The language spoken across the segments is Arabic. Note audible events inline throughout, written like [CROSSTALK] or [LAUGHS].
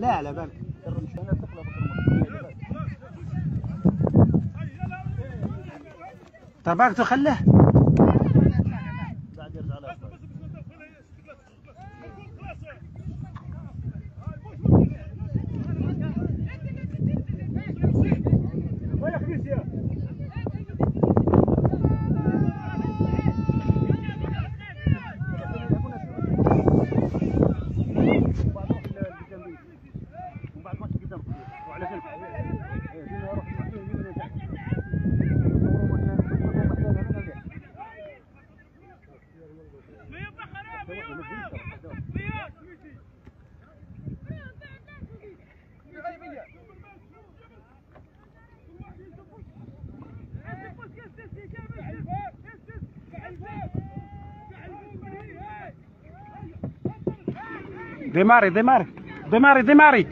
خلاه على بالك طبعك تخلاه Demare, demare, demare, demare.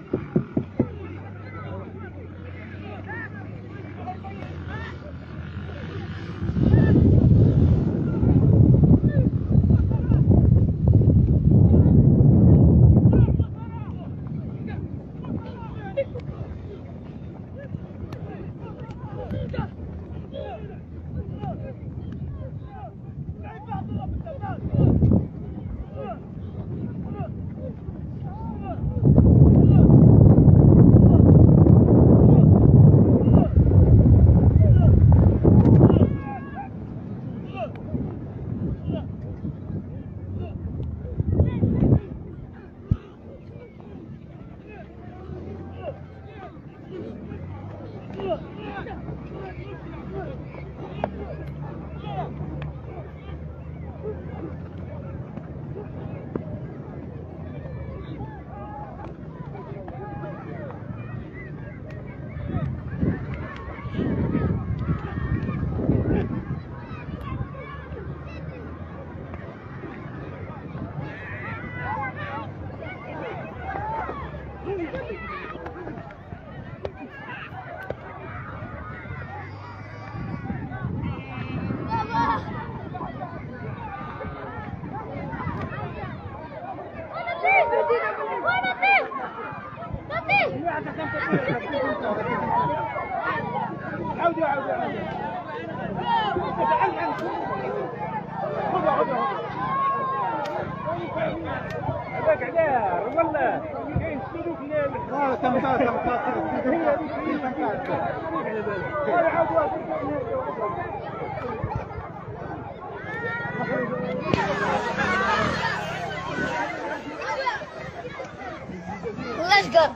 Let's go.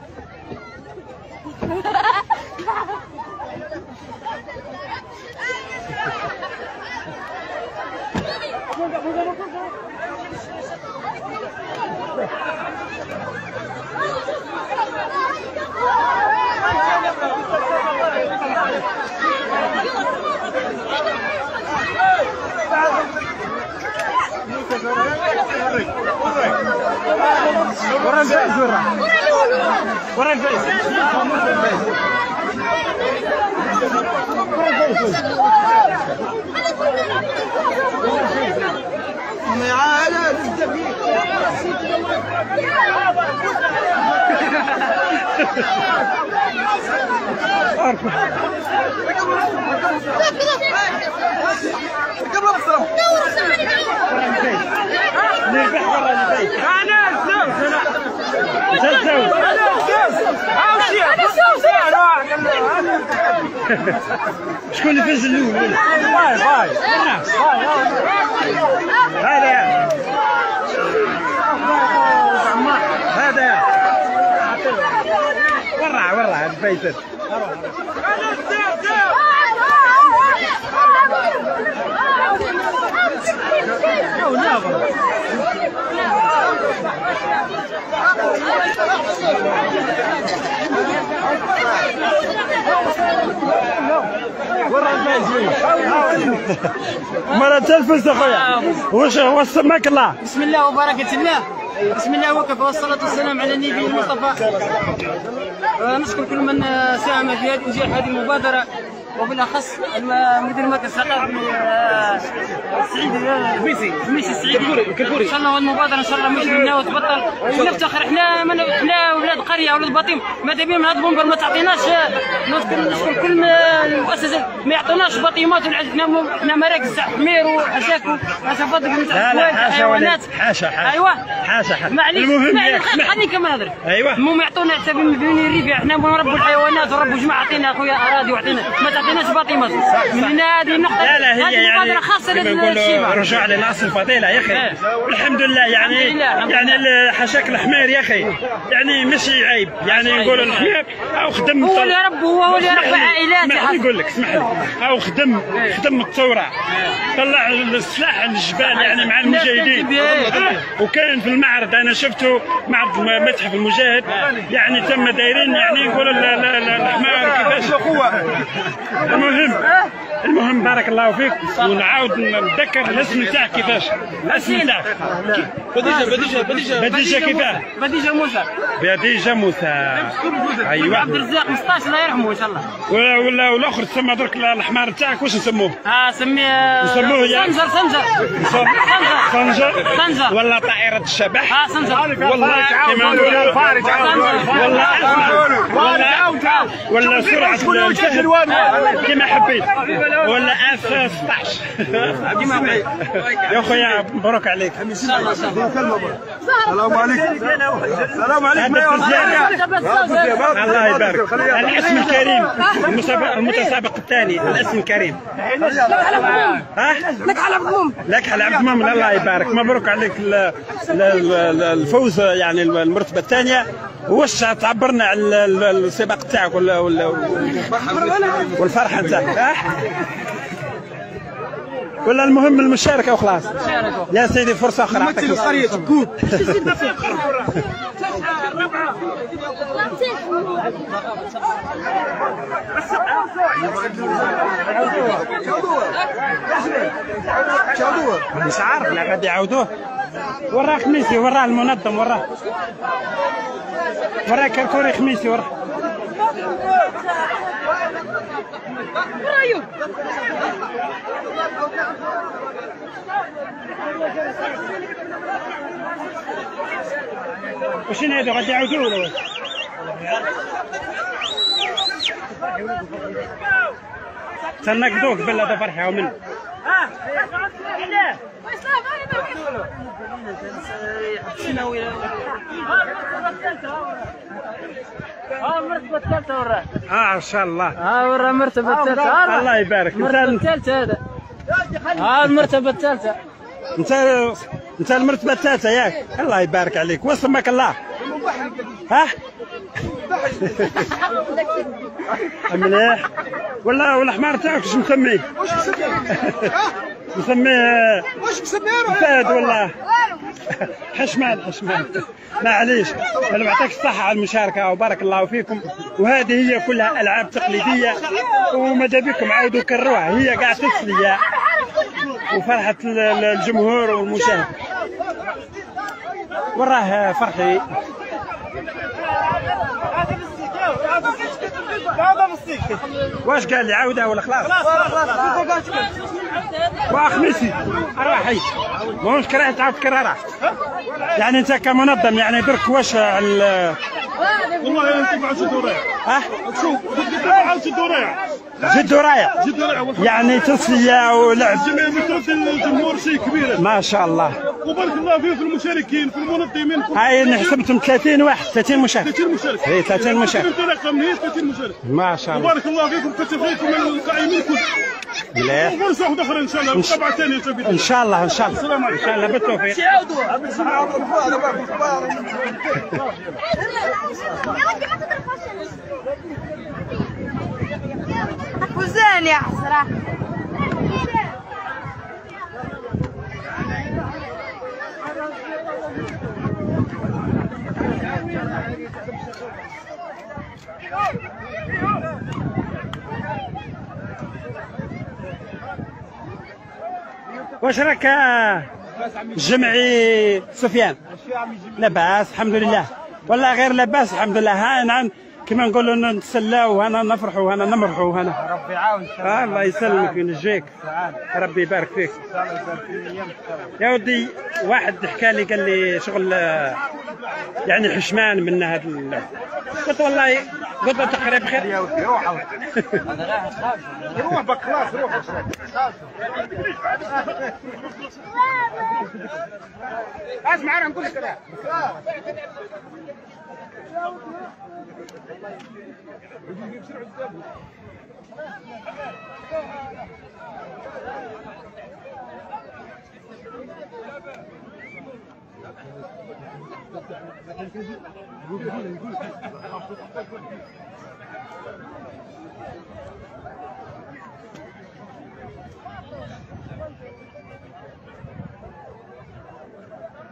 [LAUGHS] ورا الفايز ورا ورا الفايز ورا الفايز أنا الزوز أنا انت الزوز أنا الزوز شكون اللي فاز الأول باي باي. الناس هذا يا هذا يا الفايز مرة تلفز أخويا. وش وسماك الله؟ بسم الله وبركة الله. بسم الله وكفى والصلاة والسلام على النبي المصطفى. آه، نشكر كل من آه، ساهم في هذه هذه المبادرة. وبالأخص مدير مركز الثقافه آه، السعيد الخميسي الخميسي السعيدي إن شاء الله المبادره إن شاء الله مش منا وتبطل. ونفتخر إحنا من إحنا أولاد القريه ولاد باطيم ماذا بيهم هاد البومبر ما تعطيناش. نشكر نشكر كل ما- المؤسسات ما يعطوناش باطيمات والعزنا حنا مراكز تاع حمير وحشاكو حاشا حيوانات. حاشا حاشا. أيوه. حاشا حاشا. معليش. خليني كمان نهضر أيوة. المهم يعطونا حتى بين الريف إحنا نربوا الحيوانات ونربوا جماعة عطينا أخويا أراضي وعطينا ما تعطيناش باطيمات من هنا هذه النقطة. لا لا هي يعني خاصة الشيء رجوع للأصل الفضيله يا أخي. إيه. لله يعني الحمد لله، يعني. ال- حشاك الحمير يا أخي يعني ماشي عيب. يعني. نقولوا الحمير أو خدم هو اللي رب هو اللي رب اسمح لي- عائلات يا اسمح لي. نقول لك اسمح لي. أو خدم خدم الثورة. طلع السلاح الجبال يعني مع المجاهدين. إيه. وكان في المعرض أنا شفته معرض متحف المجاهد. يعني تم دايرين يعني نقولوا ال- ال- ال- الحمار كيفاش المهم المهم بارك الله فيك. ونعاود نتذكر الاسم نتاعك كيفاش. الاسم نتاعك. بديجة بديجة بديجة. بديجة كيفاه بديجة موسى. بديجه موسى عبد أيوه الرزاق 15 الله يرحمه إن شاء الله. ولا ولا والآخر تسمى درك الحمار نتاعك واش نسموه؟ آه سميه يعني؟ سنجر سنجر. خنجر خنجر. ولا طائرة الشبح. آه سنجر. والله كما نقولوا. فارج والله أسمع. ولا سرعة الفهم كما حبيت. ولا اف 16 يا خويا مبروك عليك. السلام عليكم. السلام عليكم. الله يبارك الاسم الكريم المسابق المتسابق الثاني الاسم الكريم ها لك على عموم لك على عبد المؤمن الله يبارك مبروك عليك ال- ال- ال- الفوز يعني المرتبه الثانية واش تعبرنا على ال- ال- السباق تاعك ولا ولا والفرحه نتاعك ها ولا المهم المشاركه وخلاص يا سيدي فرصه أخرى اعطيك القريه مش عارف لا غادي يعاودوه. وراه خميسي وراه المنظم وراه. وراه كركوري خميسي وراه. وشنو هذا؟ غادي يعاودوه ولا واش؟ تنقدوك بالله هذا فرحي منه آه المرتبه الثالثه وراه آه ان شاء الله آه المرتبه الثالثة. الله يبارك. المرتبه انت الثالثة هذا. آه المرتبة الثالثة. انت انت المرتبة الثالثة ياك. الله يبارك عليك. وسمك الله ها؟ مليح ولا ولا حمار تاعك اش مسميه؟ مسميه؟ واش مسميها فهد والله. حشمان حشمان. معليش أنا بعطيك الصحة على المشاركة وبارك الله فيكم. وهذه هي كلها ألعاب تقليدية. وماذا بكم عاودوا كروها هي قاعدة تسلية وفرحة ال- ال- الجمهور والمشاهد. وراه فرحي. واش قال لي؟ عاودها ولا خلاص؟ واخميسي اروحي ماهوش كراهه تعاود تكررها يعني انت كمنظم يعني درك واش ال- والله انت مع جد ورايح ها؟ شوف جد ورايح جد ورايح يعني تسليه ولعب الجمهور شيء كبير ما شاء الله وبارك الله فيه في المشاركين في المنظمين هاي أنا حسبتهم 30 واحد 30 مشارك 30 مشارك اي 30 مشارك انطلاقه من هي 30 مشارك ما شاء الله وبارك الله فيكم كتفريقكم القائمين كل مليح وفرصه واحدة أخرى ان شاء الله ثانية ان شاء الله ان شاء الله السلام عليكم. ان شاء الله بالتوفيق وزان يا صراحة. واش راك جمعي سفيان؟ لاباس الحمد لله. والله غير لاباس الحمد لله. ها نعم. كما نقولوا نتسلاو وهنا نفرحوا وهنا نمرحوا وهنا ربي يعاون ان شاء آه الله يسلمك وينجيك ربي يبارك فيك. إن شاء الله يبارك في الأيام يا ودي واحد حكى لي قال لي شغل آه، يعني حشمان من هذا ال- قلت والله قلت له تقريبا خير. يا ودي روح [LAUGHS] روح بك خلاص روح [LAUGHS] أسمع أنا نقول لك أنا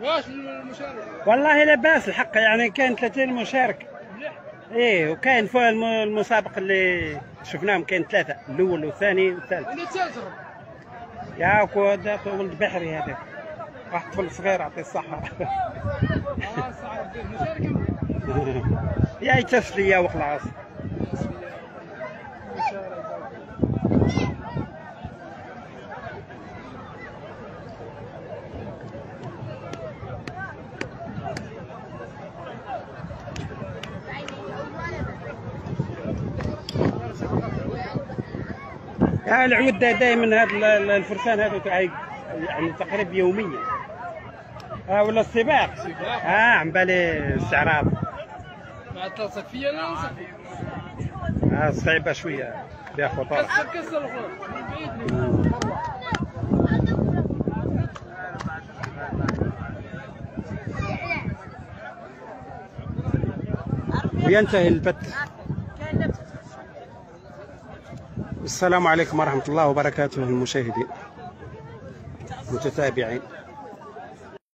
واش المشاركة؟ والله لاباس الحق يعني كان 30 مشارك. إيه وكاين فوق الم- المسابق اللي شفناهم كاين ثلاثة الأول والثاني والثالث. اللي تسافر يا كود ولد بحري هذا واحد طفل صغير يعطيه الصحة. [LAUGHS] يا تسلية وخلاص. يا العود دائما هاد ال- ال- الفرسان تاعي يعني تقريبا يوميا. آه ولا السباق؟ آه عم بالي استعراض مع تلصق فيا أنا آه صعيبة شوية. فيها بعيد وينتهي البث السلام عليكم ورحمة الله وبركاته المشاهدين متتابعين